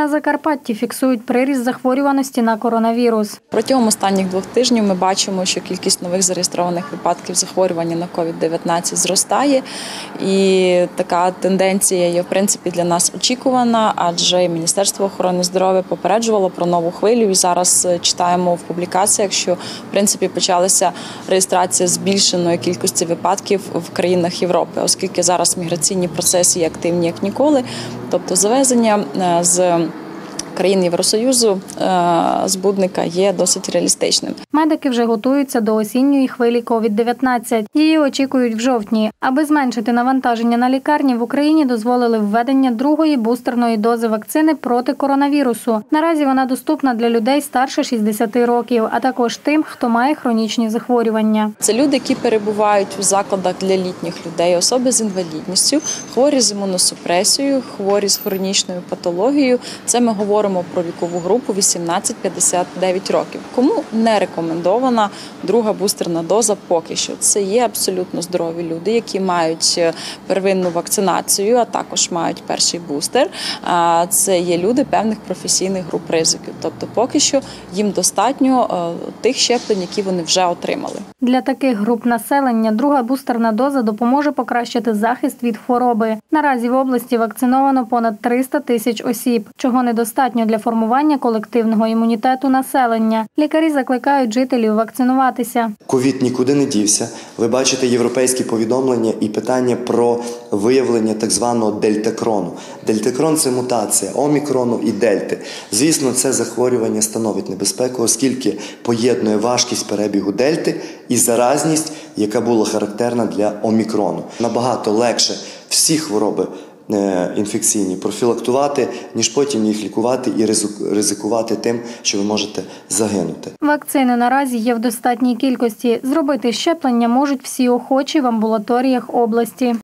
На Закарпатті фіксують приріст захворюваності на коронавірус. Протягом останніх двох тижнів ми бачимо, що кількість нових зареєстрованих випадків захворювання на COVID-19 зростає, і така тенденція є в принципі для нас очікувана, адже Міністерство охорони здоров'я попереджувало про нову хвилю. І зараз е, читаємо в публікаціях, що в принципі почалася реєстрація збільшеної кількості випадків в країнах Європи, оскільки зараз міграційні процеси є активні як ніколи, тобто завезення е, з країн Євросоюзу е, збудника є досить реалістичним. Медики вже готуються до осінньої хвилі COVID-19. Її очікують в жовтні. Аби зменшити навантаження на лікарні, в Україні дозволили введення другої бустерної дози вакцини проти коронавірусу. Наразі вона доступна для людей старше 60 років, а також тим, хто має хронічні захворювання. Це люди, які перебувають у закладах для літніх людей, особи з інвалідністю, хворі з імуносупресією, хворі з хронічною патологією. Це ми говоримо про вікову групу 18-59 років. Кому не рекомендована друга бустерна доза поки що. Це є абсолютно здорові люди, які мають е, первинну вакцинацію, а також мають перший бустер. Це є люди певних професійних груп ризиків. Тобто, поки що їм достатньо е, тих щеплень, які вони вже отримали. Для таких груп населення друга бустерна доза допоможе покращити захист від хвороби. Наразі в області вакциновано понад 300 тисяч осіб, чого недостатньо для формування колективного імунітету населення. Лікарі закликають жителів вакцинуватися. Ковід нікуди не дівся. Ви бачите європейські повідомлення і питання про виявлення так званого дельтакрону. Дельтакрон це мутація омікрону і дельти. Звісно, це захворювання становить небезпеку, оскільки поєднує важкість перебігу дельти і заразність, яка була характерна для омікрону. Набагато легше всі хвороби. Е, Інфекційні профілактувати, ніж потім їх лікувати і ризик- ризикувати тим, що ви можете загинути. Вакцини наразі є в достатній кількості. Зробити щеплення можуть всі охочі в амбулаторіях області.